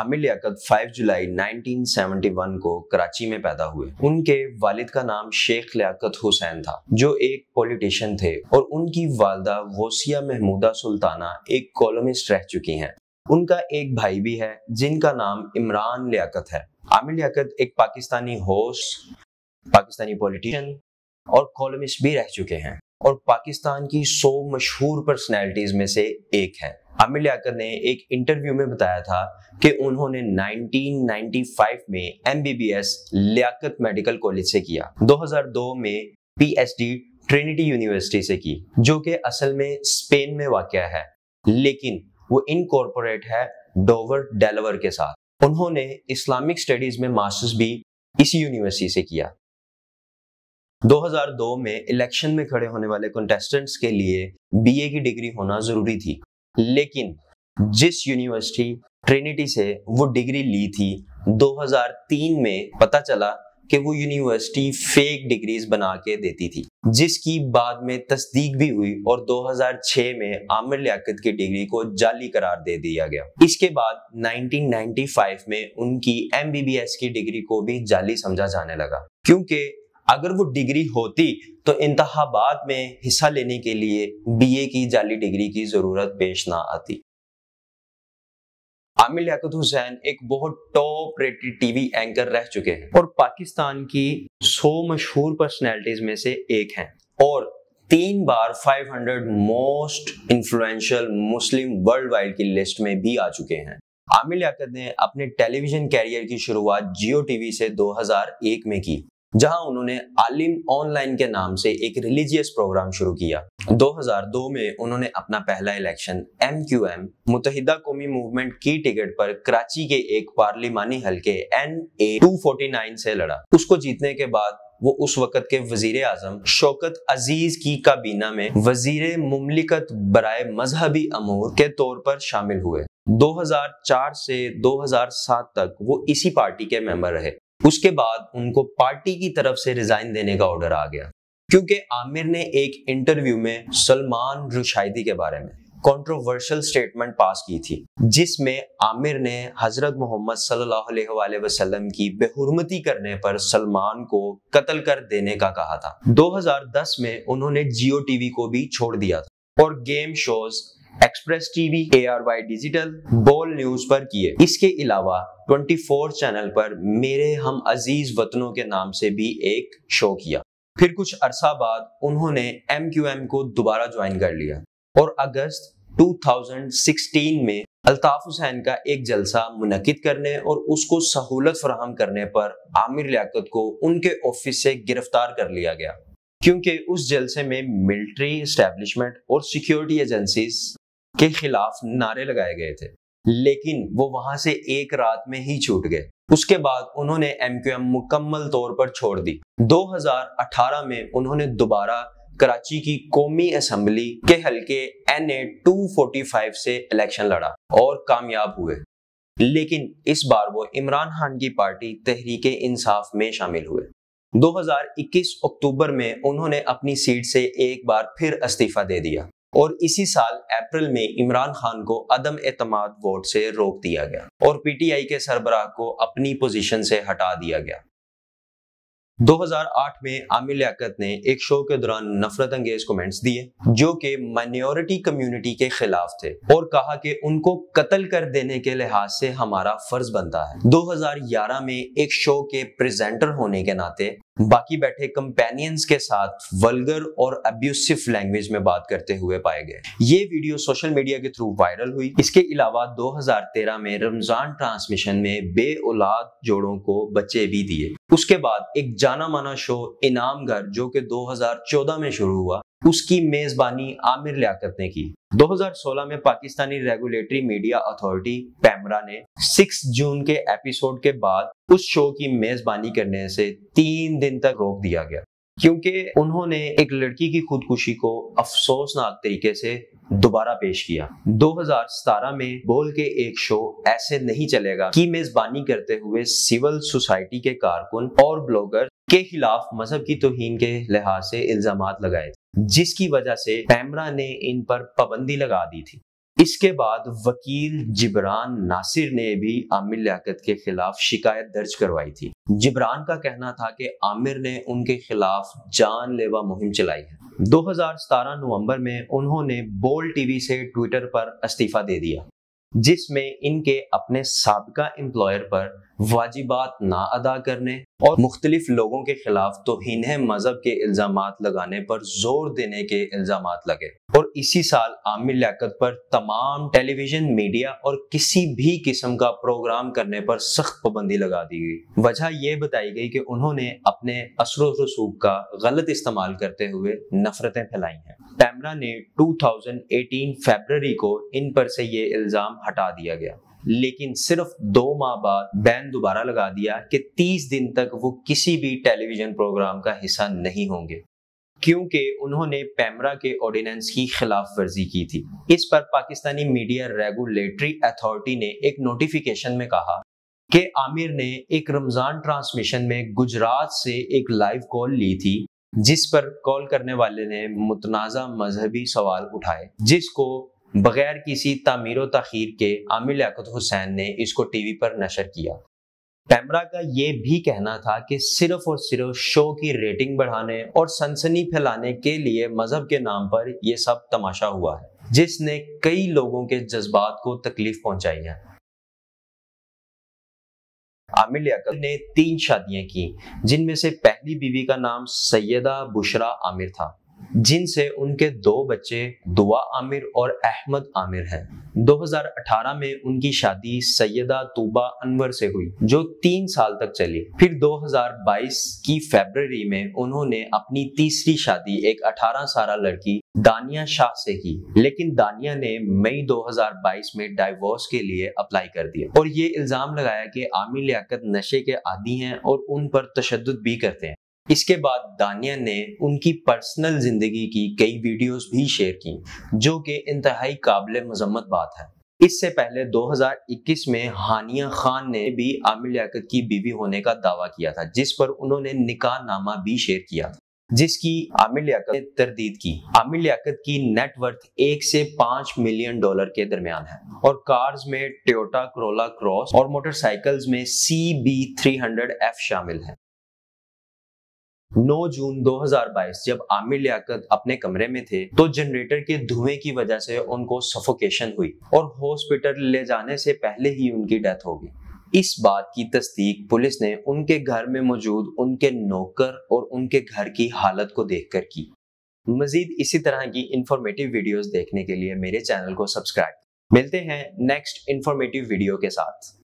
आमिर लियाकत 5 जुलाई 1971 को कराची में पैदा हुए। उनके वालिद का नाम शेख लियाकत हुसैन था, जो एक पॉलिटिशियन थे और उनकी वालदा गौसिया महमूदा सुल्ताना एक कॉलमिस्ट रह चुकी हैं। उनका एक भाई भी है, जिनका नाम इमरान लियाकत है। आमिर लियाकत एक पाकिस्तानी होस्ट, पाकिस्तानी पॉलिटिशियन और कॉलमिस्ट भी रह चुके हैं और पाकिस्तान की सौ मशहूर पर्सनैलिटीज में से एक है। लियाकत ने एक इंटरव्यू में बताया था कि उन्होंने 1995 में एमबीबीएस लियाकत मेडिकल कॉलेज से किया। 2002 में पीएचडी ट्रिनिटी यूनिवर्सिटी से की, जो कि असल में स्पेन में वाक़ है, लेकिन वो इनकॉर्पोरेट है डोवर डेलवर के साथ। उन्होंने इस्लामिक स्टडीज़ में मास्टर्स भी इसी यूनिवर्सिटी से किया। 2002 में इलेक्शन में खड़े होने वाले कंटेस्टेंट्स के लिए बीए की डिग्री होना ज़रूरी थी। लेकिन जिस यूनिवर्सिटी ट्रिनिटी से वो डिग्री ली थी 2003 में पता चला कि वो यूनिवर्सिटी फेक डिग्रीज बना के देती थी, जिसकी बाद में तस्दीक भी हुई और 2006 में आमिर लियाकत की डिग्री को जाली करार दे दिया गया। इसके बाद 1995 में उनकी एमबीबीएस की डिग्री को भी जाली समझा जाने लगा, क्योंकि अगर वो डिग्री होती तो इंतहाबात में हिस्सा लेने के लिए बीए की जाली डिग्री की ज़रूरत पेश ना आती। आमिर लियाकत हुसैन एक बहुत टॉप रेटेड टीवी एंकर रह चुके हैं और पाकिस्तान की सौ मशहूर पर्सनैलिटीज में से एक हैं और तीन बार 500 most influential Muslim world wide की लिस्ट में भी आ चुके हैं। आमिर लियाकत ने अपने टेलीविज़न कैरियर की शुरुआत जियो टीवी से 2001 में की। जहाँ उन्होंने आलिम ऑनलाइन के नाम से एक रिलीजियस प्रोग्राम शुरू किया। 2002 में उन्होंने अपना पहला election M Q M Muttahida Qaumi Movement की टिकट पर कराची के एक पार्लिमानी हल्के एन ए टू से लड़ा। उसको जीतने के बाद वो उस वक्त के वज़ीर आज़म शौकत अज़ीज़ की काबीना में वज़ीर मुमलिकत बरए मजहबी अमूर के तौर पर शामिल हुए। 2004 से 2007 तक वो इसी पार्टी के मेंबर रहे। उसके बाद उनको पार्टी की तरफ़ से रिजाइन देने का ऑर्डर आ गया। क्योंकि आमिर ने एक इंटरव्यू में सलमान रुशाइदी के बारे में कंट्रोवर्शियल स्टेटमेंट पास की थी, जिसमें आमिर ने हज़रत मोहम्मद वसल्लम की बेहरमती करने पर सलमान को कत्ल कर देने का कहा था। 2010 में उन्होंने जियो टीवी को भी छोड़ दिया था और game shows Express TV A R Y Digital Bol News पर किए। इसके अलावा 24 चैनल पर मेरे हम अज़ीज़ वतनों के नाम से भी एक शो किया। फिर कुछ अरसा बाद उन्होंने एम क्यू एम को दोबारा ज्वाइन कर लिया। और अगस्त 2016 में अल्ताफ हुसैन का एक जलसा मुनद करने और उसको सहूलत फराहम करने पर आमिर लियाकत को उनके ऑफ़िस से गिरफ़्तार कर लिया गया। क्योंकि उस जलसे में मिलिट्री स्टैब्लिशमेंट और सिक्योरिटी एजेंसीज के खिलाफ नारे लगाए गए थे। लेकिन वो वहाँ से एक रात में ही छूट गए। उसके बाद उन्होंने एम क्यू एम मुकम्मल तौर पर छोड़ दी। 2018 में उन्होंने दोबारा कराची की कौमी असम्बली के हल्के N A two forty five से इलेक्शन लड़ा और कामयाब हुए। लेकिन इस बार वो इमरान खान की पार्टी तहरीक इंसाफ में शामिल हुए। 2021 अक्टूबर में उन्होंने अपनी सीट से एक बार फिर इस्तीफा दे दिया। और इसी साल अप्रैल में इमरान खान को अदम एतमाद वोट से रोक दिया गया और पीटीआई के सरबराह को अपनी पोजीशन से हटा दिया गया। 2008 में आमिर लियाकत ने एक शो के दौरान नफरत अंगेज कमेंट्स दिए, जो कि माइनॉरिटी कम्युनिटी के खिलाफ थे और कहा कि उनको कत्ल कर देने के लिहाज से हमारा फ़र्ज़ बनता है। 2011 में एक शो के प्रेजेंटर होने के नाते बाकी बैठे कंपेनियंस के साथ वल्गर और अब्यूसिव लैंग्वेज में बात करते हुए पाए गए। ये वीडियो सोशल मीडिया के थ्रू वायरल हुई। इसके अलावा 2013 में रमज़ान ट्रांसमिशन में बे औलाद जोड़ों को बच्चे भी दिए। उसके बाद एक जाना माना शो इनाम घर जो कि 2014 में शुरू हुआ। उसकी मेजबानी आमिर लियाकत ने की। 2016 में Pakistani regulatory media authority PEMRA ने 6 जून के एपिसोड के बाद उस शो की मेजबानी करने से तीन दिन तक रोक दिया गया। क्योंकि उन्होंने एक लड़की की खुदकुशी को अफसोसनाक तरीके से दोबारा पेश किया। 2017 में बोल के एक शो ऐसे नहीं चलेगा की मेजबानी करते हुए सिविल सोसाइटी के कारकुन और ब्लॉगर के खिलाफ मज़हब की तोहीन के लिहाज से इल्ज़ाम लगाए जिसकी वजह से पैमरा ने इन पर पाबंदी लगा दी थी। इसके बाद वकील जिब्रान नासिर ने भी आमिर लियाकत के खिलाफ शिकायत दर्ज करवाई थी। जिब्रान का कहना था कि आमिर ने उनके खिलाफ जानलेवा मुहिम चलाई है। 2017 नवंबर में उन्होंने बोल टीवी से ट्विटर पर इस्तीफा दे दिया। जिसमें इनके अपने सबका एम्प्लॉयर पर वाजिबात ना अदा करने और मुख्तलिफ़ लोगों के खिलाफ तो हिन्ह मज़हब के इल्ज़ाम लगाने पर ज़ोर देने के इल्ज़ाम लगे। और इसी साल आमिर लियाकत पर तमाम टेलीविज़न, मीडिया और किसी भी किस्म का प्रोग्राम करने पर सख्त पाबंदी लगा दी गई। वजह यह बताई गई कि उन्होंने अपने असर रसूख का गलत इस्तेमाल करते हुए नफरतें फैलाई हैं। पैमरा ने 2018 फरवरी को इन पर से ये इल्ज़ाम हटा दिया गया। लेकिन सिर्फ़ दो माह बाद बैन दोबारा लगा दिया कि 30 दिन तक वो किसी भी टेलीविज़न प्रोग्राम का हिस्सा नहीं होंगे, क्योंकि उन्होंने पैमरा के ऑर्डिनेंस की खिलाफ वर्जी की थी। इस पर पाकिस्तानी मीडिया रेगुलेटरी अथॉरिटी ने एक नोटिफिकेशन में कहा कि आमिर ने एक रमज़ान ट्रांसमिशन में गुजरात से एक लाइव कॉल ली थी। जिस पर कॉल करने वाले ने मुतनाज़ा मजहबी सवाल उठाए, जिसको बगैर किसी तामीर तखीर के आमिर लियाकत हुसैन ने इसको टीवी पर नशर किया। पैमरा का ये भी कहना था कि सिर्फ़ और सिर्फ़ शो की रेटिंग बढ़ाने और सनसनी फैलाने के लिए मज़हब के नाम पर यह सब तमाशा हुआ है, जिसने कई लोगों के जज्बात को तकलीफ़ पहुंचाई है। आमिर लियाकत ने तीन शादियाँ की, जिनमें से पहली बीवी का नाम सैयदा बुशरा आमिर था। जिनसे उनके दो बच्चे, दुआ आमिर और अहमद आमिर हैं। 2018 में उनकी शादी सैयदा तूबा अनवर से हुई, जो तीन साल तक चली। फिर 2022 की फरवरी में उन्होंने अपनी तीसरी शादी एक 18 साल लड़की दानिया शाह से की, लेकिन दानिया ने मई 2022 में डाइवोर्स के लिए अप्लाई कर दिया। और ये इल्ज़ाम लगाया कि आमिर लियाकत नशे के आदि हैं और उन पर तशद भी करते हैं। इसके बाद दानिया ने उनकी पर्सनल ज़िंदगी की कई वीडियोस भी शेयर की, जो कि इंतहाई काबिल मजम्मत बात है। इससे पहले 2021 में हानिया खान ने भी आमिर लियाकत की बीवी होने का दावा किया था, जिस पर उन्होंने निकाह नामा भी शेयर किया, जिसकी आमिर लियाकत ने तरदीद की। आमिर लियाकत की नेटवर्थ एक से पाँच मिलियन डॉलर के दरमियान है और कार्स में टोयोटा क्रोला क्रॉस और मोटरसाइकिल्स में C B three hundred F शामिल है। 9 जून 2022 जब आमिर लियाकत अपने कमरे में थे तो जनरेटर के धुएँ की वजह से उनको सफोकेशन हुई और हॉस्पिटल ले जाने से पहले ही उनकी डेथ हो गई। इस बात की तस्दीक पुलिस ने उनके घर में मौजूद उनके नौकर और उनके घर की हालत को देखकर की। मजीद इसी तरह की इंफॉर्मेटिव वीडियोस देखने के लिए मेरे चैनल को सब्सक्राइब मिलते हैं नेक्स्ट इंफॉर्मेटिव वीडियो के साथ।